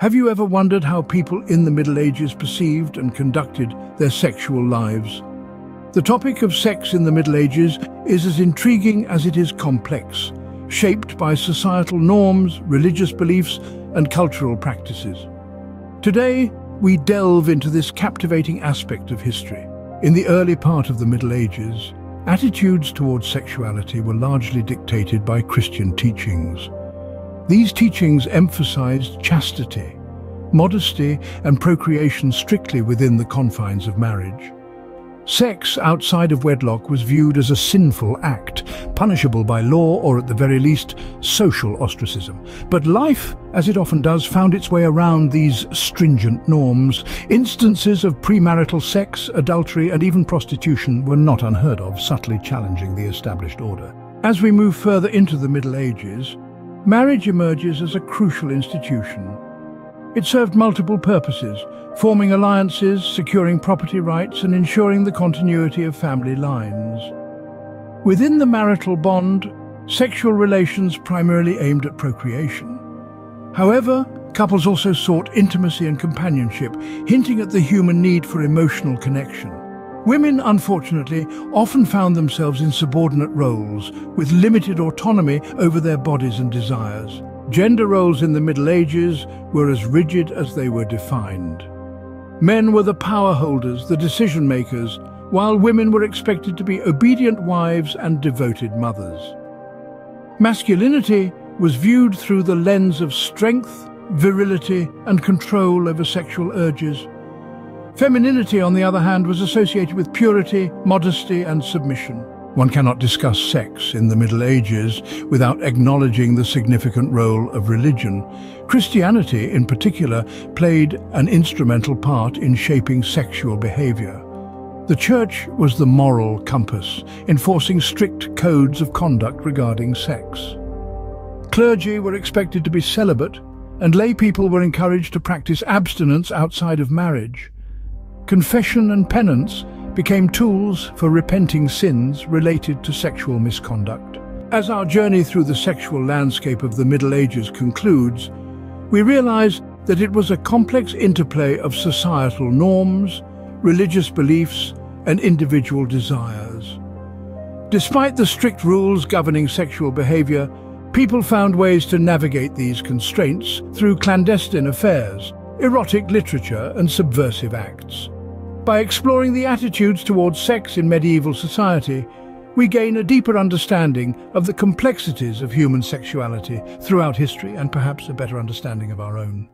Have you ever wondered how people in the Middle Ages perceived and conducted their sexual lives? The topic of sex in the Middle Ages is as intriguing as it is complex, shaped by societal norms, religious beliefs and cultural practices. Today, we delve into this captivating aspect of history. In the early part of the Middle Ages, attitudes towards sexuality were largely dictated by Christian teachings. These teachings emphasized chastity, modesty and procreation strictly within the confines of marriage. Sex outside of wedlock was viewed as a sinful act, punishable by law or at the very least social ostracism. But life, as it often does, found its way around these stringent norms. Instances of premarital sex, adultery and even prostitution were not unheard of, subtly challenging the established order. As we move further into the Middle Ages, Marriage emerges as a crucial institution. It served multiple purposes, forming alliances, securing property rights and ensuring the continuity of family lines. Within the marital bond, sexual relations primarily aimed at procreation. However, couples also sought intimacy and companionship, hinting at the human need for emotional connection. Women, unfortunately, often found themselves in subordinate roles, with limited autonomy over their bodies and desires. Gender roles in the Middle Ages were as rigid as they were defined. Men were the power holders, the decision makers, while women were expected to be obedient wives and devoted mothers. Masculinity was viewed through the lens of strength, virility and control over sexual urges, Femininity, on the other hand, was associated with purity, modesty and submission. One cannot discuss sex in the Middle Ages without acknowledging the significant role of religion. Christianity, in particular, played an instrumental part in shaping sexual behavior. The church was the moral compass, enforcing strict codes of conduct regarding sex. Clergy were expected to be celibate, and lay people were encouraged to practice abstinence outside of marriage. Confession and penance became tools for repenting sins related to sexual misconduct. As our journey through the sexual landscape of the Middle Ages concludes, we realize that it was a complex interplay of societal norms, religious beliefs and individual desires. Despite the strict rules governing sexual behavior, people found ways to navigate these constraints through clandestine affairs, erotic literature and subversive acts. By exploring the attitudes towards sex in medieval society, we gain a deeper understanding of the complexities of human sexuality throughout history and perhaps a better understanding of our own.